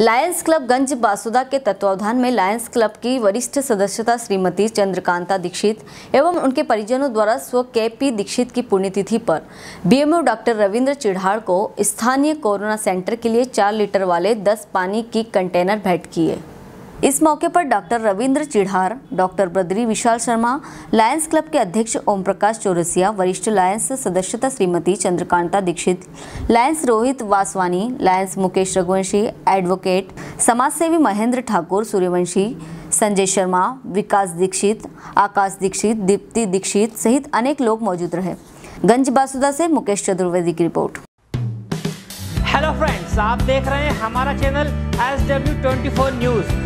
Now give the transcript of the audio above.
Lions club गंज बासुदा के तत्वावधान में लायंस क्लब की वरिष्ठ सदस्यता श्रीमती चंद्रकांता दीक्षित एवं उनके परिजनों द्वारा स्व के पी दीक्षित की पुण्यतिथि पर। बीएमओ डॉक्टर रविंद्र चिढ़ाड़ को स्थानीय कोरोना सेंटर के लिए चार लीटर वाले 10 पानी की कंटेनर भेंट किए। इस मौके पर doctor Ravindra Chidhar, doctor Badri Vishal Sharma, Lions club के अध्यक्ष ओम प्रकाश चौरसिया, वरिष्ठ लायंस सदस्यता Shrimati Chandrakanta Dixit, Lions Rohit Vaswani, Lions Mukesh Raghuvanshi, advocate समाजसेवी महेंद्र ठाकुर सूर्यवंशी, संजय शर्मा, विकास दीक्षित, आकाश दीक्षित, दीप्ति दीक्षित सहित अनेक लोग मौजूद रहे। गंज बासुदा से मुकेश चतुर्वेदी की रिपोर्ट। हेलो फ्रेंड्स आप देख रहे हैं हमारा channel S W twenty four news